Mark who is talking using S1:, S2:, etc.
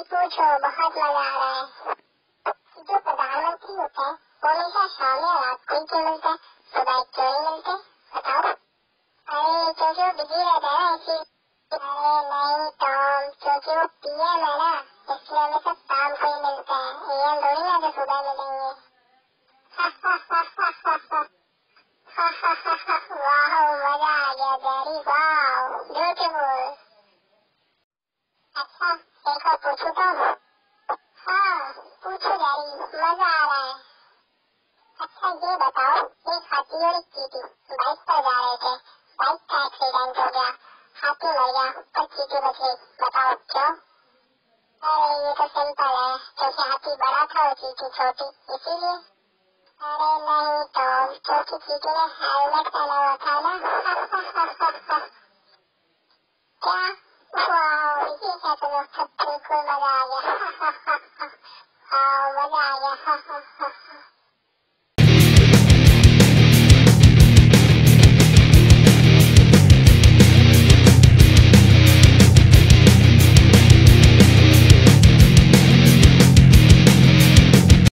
S1: जारी पूछो बहुत मज़ा आ रहा है जो प्रधानमंत्री होता है वो हमेशा शाम या रात को ही क्यों मिलता है सुबह क्यों नहीं मिलते बताओ अरे क्योंकि वो बिज़ी रहता है ना इसी अरे नहीं टॉम क्योंकि वो पीएम है ना इसलिए हमें सब शाम को ही मिलता है एएम थोड़ी ना जो सुबह मिलेंगे वाह, मज़ा आ गया जैरी वाह। ये बताओ एक हाथी और एक चीटी बाइक पर जा रहे थे बाइक का एक्सीडेंट हो गया हाथी मर गया पर चीटी बच गई बताओ क्यों अरे ये तो सिंपल है क्योंकि हाथी बड़ा था और चीटी छोटी इसीलिए अरे नहीं तो क्योंकि चीटी ने हेलमेट पहना हुआ था ना क्या मज़ा आ गया हाँ मज़ा आ गया